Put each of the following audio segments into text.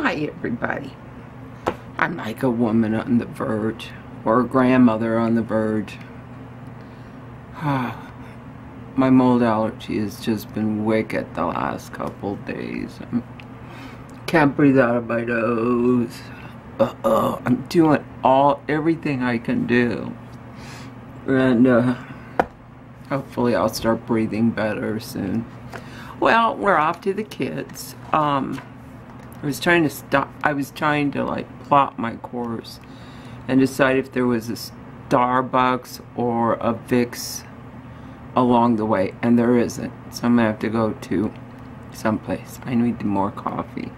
Hi, everybody. I'm like a woman on the verge, or a grandmother on the verge. My mold allergy has just been wicked the last couple days. I can't breathe out of my nose. Uh -oh. I'm doing all everything I can do, and uh, hopefully I'll start breathing better soon. Well, we're off to the kids. Um, I was trying to stop, I was trying to like plot my course and decide if there was a Starbucks or a Vicks along the way, and there isn't. So I'm gonna have to go to someplace. I need more coffee.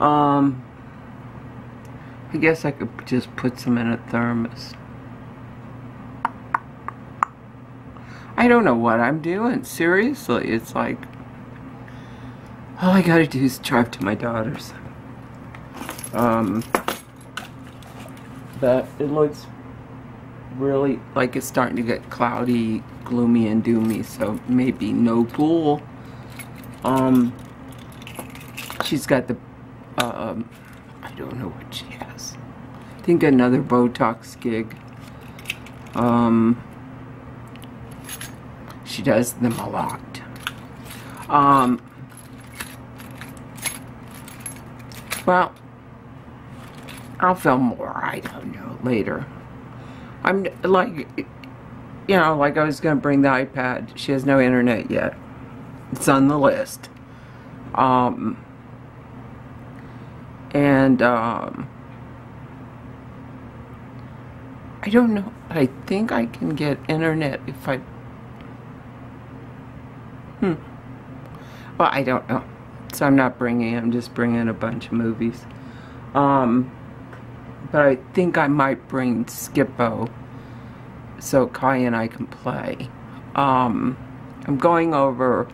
Um, I guess I could just put some in a thermos. I don't know what I'm doing. Seriously, it's like all I gotta do is drive to my daughter's. Um, but it looks really like it's starting to get cloudy, gloomy, and doomy, so maybe no pool. Um, she's got the, um, I don't know what she has. I think another Botox gig. Um, she does them a lot. Um, Well, I'll film more, I don't know, later. I'm like, you know, like I was going to bring the iPad. She has no internet yet. It's on the list. Um, and, um, I don't know. I think I can get internet if I, hmm. Well, I don't know. So I'm not bringing, I'm just bringing a bunch of movies. Um, but I think I might bring Skip-Bo so Kai and I can play. Um, I'm going over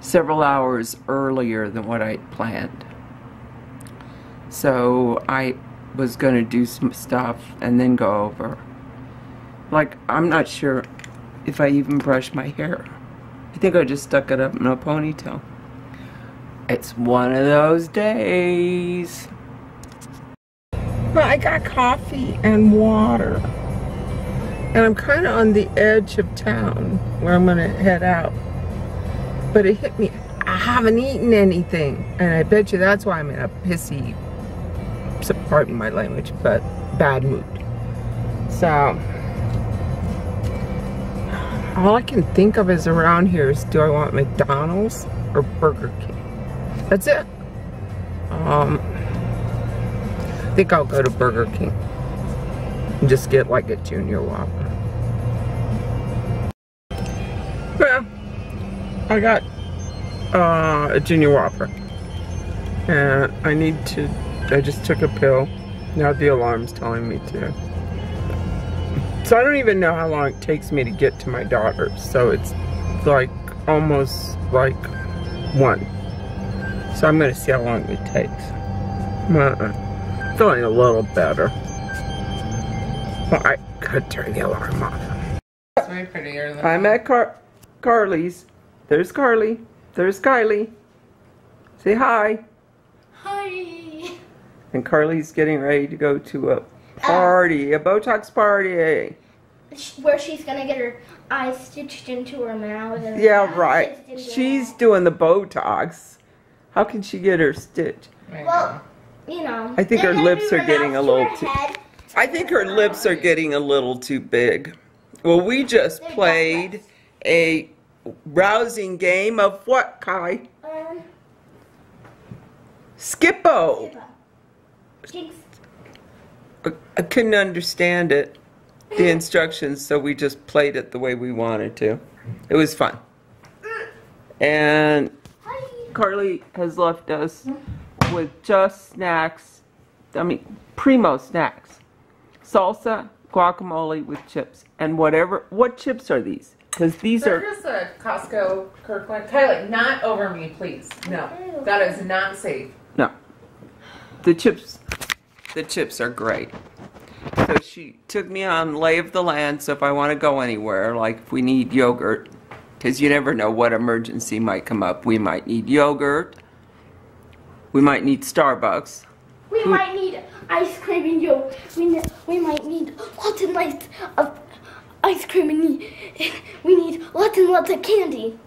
several hours earlier than what I planned. So I was going to do some stuff and then go over. Like, I'm not sure if I even brushed my hair. I think I just stuck it up in a ponytail. It's one of those days. But I got coffee and water. And I'm kind of on the edge of town where I'm going to head out. But it hit me. I haven't eaten anything. And I bet you that's why I'm in a pissy, pardon my language, but bad mood. So, all I can think of is around here is do I want McDonald's or Burger King? That's it. Um, I think I'll go to Burger King and just get like a junior whopper. Yeah, I got uh, a junior whopper. And I need to, I just took a pill. Now the alarm's telling me to. So I don't even know how long it takes me to get to my daughter. So it's like almost like one. So I'm going to see how long it takes. Uh, feeling a little better. Well, I could turn the alarm off. It's way prettier than I'm at Car Carly's. There's Carly. There's Kylie. Say hi. Hi. And Carly's getting ready to go to a party, a Botox party. Where she's gonna get her eyes stitched into her mouth. And Yeah, right. She's doing the Botox. How can she get her stitch? Well, you know. I think her lips are getting a little too- I think her lips are getting a little too big. Well, we just played a rousing game of what, Kai? Um, Skip-Bo. I couldn't understand it, the instructions, so we just played it the way we wanted to. It was fun. And Hi. Carly has left us with just snacks, I mean, primo snacks. Salsa, guacamole with chips, and whatever, what chips are these? Because these They're are, just a Costco Kirkland. Kylie, not over me, please. No, that is not safe. no. The chips, the chips are great. So she took me on lay of the land, so if I want to go anywhere, like if we need yogurt, because you never know what emergency might come up. We might need yogurt, We might need Starbucks. We might need ice cream and yo. We we might need lots and lots of ice cream and we need lots and lots of candy.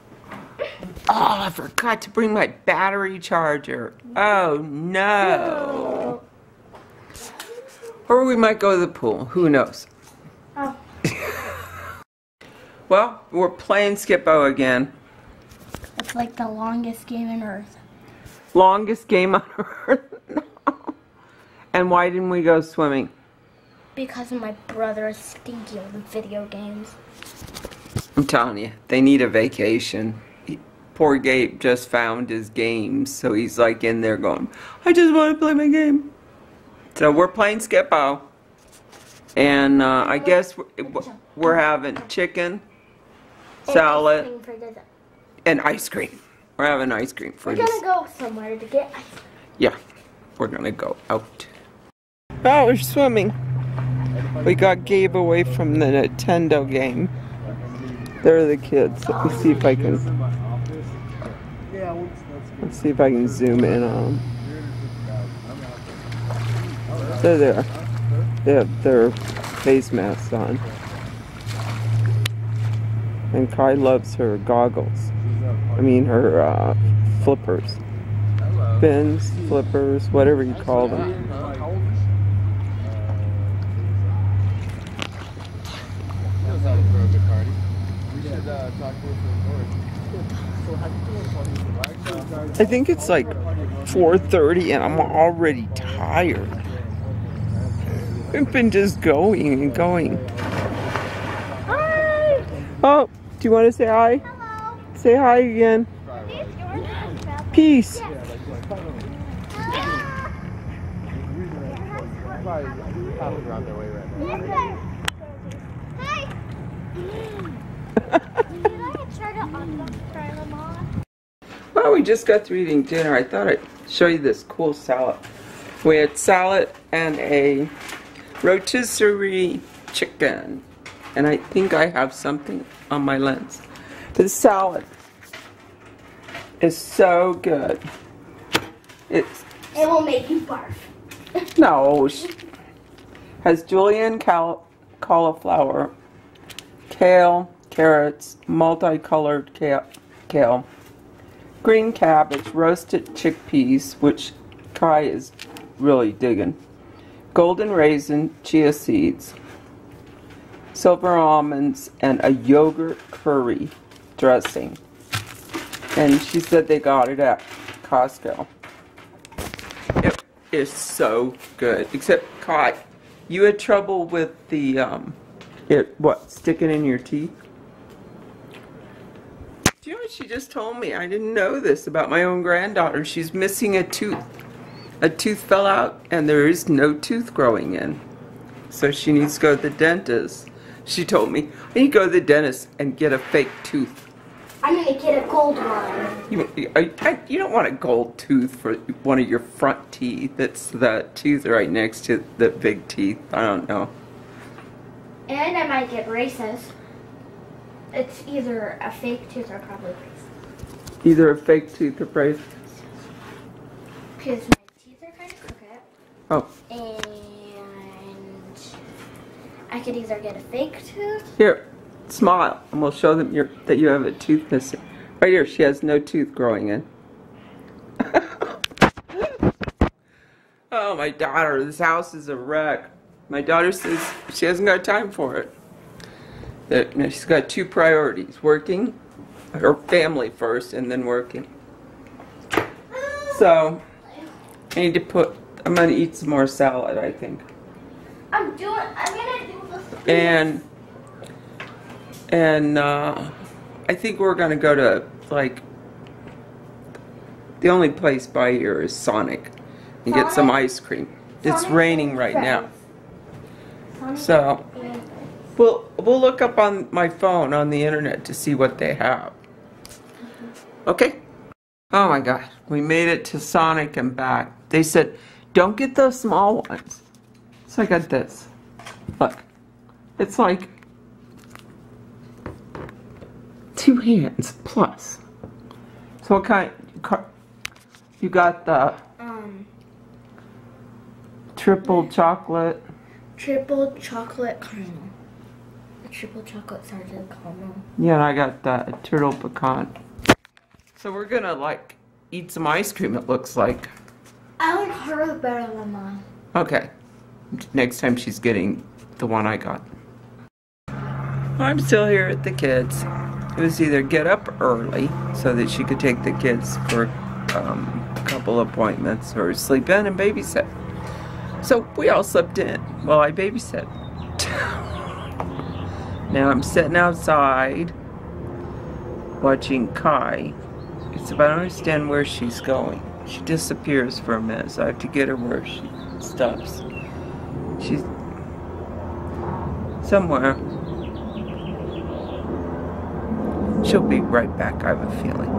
Oh, I forgot to bring my battery charger. Oh no. Or we might go to the pool. Who knows? Oh. Well, we're playing Skip-Bo again. It's like the longest game on earth. Longest game on earth. and why didn't we go swimming? Because my brother is stinky with video games. I'm telling you, they need a vacation. He- Poor Gabe just found his games, so he's like in there going, I just want to play my game. So we're playing Skip-Bo. And uh, I guess we're, we're having chicken, salad, And ice cream for dessert. and ice cream. We're having ice cream for We're gonna go somewhere to get ice cream. Yeah, we're gonna go out. Oh, we're swimming. We got Gabe away from the Nintendo game. There are the kids. Let me see if I can. Let's see if I can zoom in on them. They're there. They have their face masks on. And Kai loves her goggles. I mean, her uh, flippers. Bins, flippers, whatever you call them. I think it's like 4:30 and I'm already tired. We've been just going and going. Hi! Oh, do you want to say hi? Hello! Say hi again. Peace. Well, we just got through eating dinner. I thought I'd show you this cool salad. We had salad and a rotisserie chicken. And I think I have something on my lens. The salad is so good. It's It will make you barf. no sh- has julienne cal- cauliflower, kale, carrots, multicolored kale, kale, green cabbage, roasted chickpeas, which Kai is really digging, golden raisin, chia seeds, silver almonds, and a yogurt curry dressing. And she said they got it at Costco. It is so good. Except Kai, you had trouble with the um, it what sticking in your teeth. Do you know what she just told me? I didn't know this about my own granddaughter. She's missing a tooth. A tooth fell out and there is no tooth growing in. So she needs to go to the dentist. She told me, I need to go to the dentist and get a fake tooth. I'm gonna get a gold one. You, I, I, you don't want a gold tooth for one of your front teeth. It's the tooth right next to the big teeth. I don't know. And I might get braces. It's either a fake tooth or probably braces. Either a fake tooth or brace. Because my teeth are kind of crooked. Oh, And I could either get a fake tooth. here, smile, and we'll show them your, that you have a tooth missing. Right here, she has no tooth growing in. oh, my daughter, this house is a wreck. My daughter says she hasn't got time for it. That you know, she's got two priorities: working, her family first, and then working. So, I need to put. I'm gonna eat some more salad, I think. I'm doing. I'm gonna do this. And and uh, I think we're gonna go to like the only place by here is Sonic and get some ice cream. It's Sonic raining and right now, Sonic so we'll we'll look up on my phone on the internet to see what they have. Okay. Oh my God, we made it to Sonic and back. They said, "Don't get those small ones." So I got this. Look, it's like two hands plus. So what kind? You got the um. triple chocolate. Triple chocolate caramel. Triple chocolate salted caramel. Yeah, and I got that turtle pecan. So we're gonna like eat some ice cream. It looks like. I like hers better than mine. Okay. Next time she's getting the one I got. I'm still here at the kids. It was either get up early so that she could take the kids for um, a couple appointments or sleep in and babysit. So we all slept in while I babysit. now I'm sitting outside watching Kai. So I don't understand where she's going. She disappears for a minute, so I have to get her where she stops. She's somewhere. She'll be right back, I have a feeling.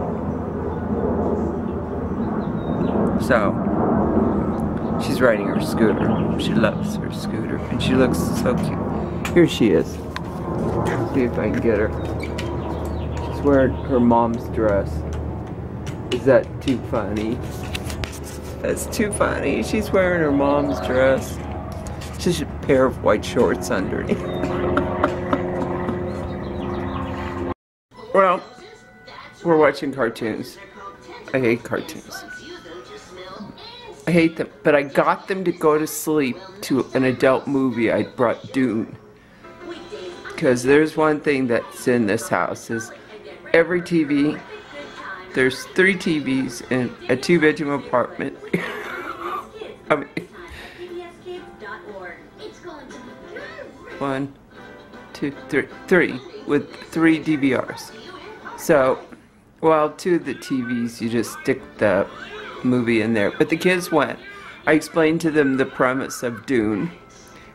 So, she's riding her scooter. She loves her scooter, and she looks so cute. Here she is. See if I can get her. She's wearing her mom's dress. Is that too funny? That's too funny. She's wearing her mom's dress. Just a pair of white shorts underneath. well, we're watching cartoons. I hate cartoons. I hate them, but I got them to go to sleep to an adult movie. I brought Dune. Because there's one thing that's in this house is every TV, there's three TVs in a two bedroom apartment. I mean, one, two, three, three with three DVRs. So, well, two of the TVs, you just stick the movie in there. But the kids went. I explained to them the premise of Dune,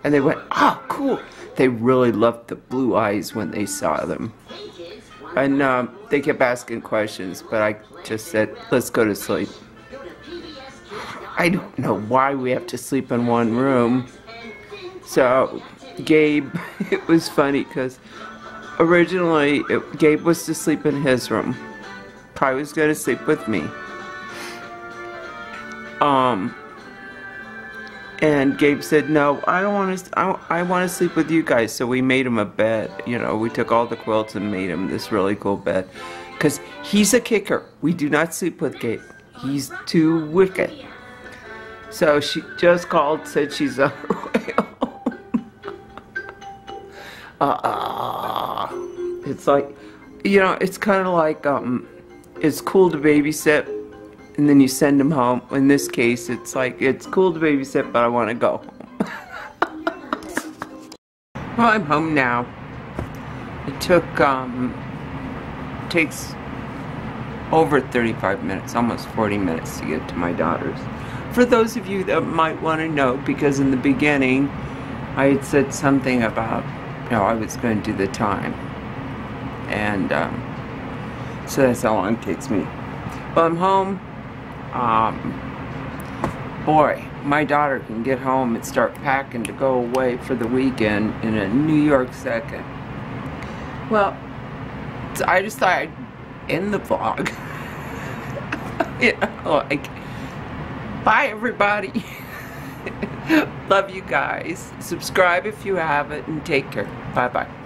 and they went, "Oh, cool!" They really loved the blue eyes when they saw them, and um, they kept asking questions. But I just said, "Let's go to sleep." I don't know why we have to sleep in one room. So, Gabe, it was funny because originally it, Gabe was to sleep in his room. Kai was going to sleep with me. Um, and Gabe said, "No, I don't want to. I, I want to sleep with you guys." So we made him a bed. You know, we took all the quilts and made him this really cool bed. Cause he's a kicker. We do not sleep with Gabe. He's too wicked. So she just called, said she's home. uh, it's like, you know, it's kind of like, um, it's cool to babysit and then you send them home. In this case, it's like, it's cool to babysit, but I want to go home. well, I'm home now. It took, um, takes over 35 minutes, almost 40 minutes to get to my daughter's. For those of you that might want to know, because in the beginning, I had said something about, you know, I was going to do the time. And, um, so that's how long it takes me. But I'm home. Um, boy, my daughter can get home and start packing to go away for the weekend in a New York second. Well, I just thought I'd end the vlog. you know, like, bye everybody. Love you guys. Subscribe if you haven't and take care. Bye bye.